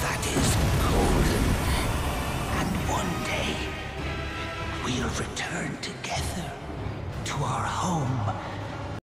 that is golden. And one day, we'll return together to our home